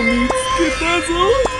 見つけたぞ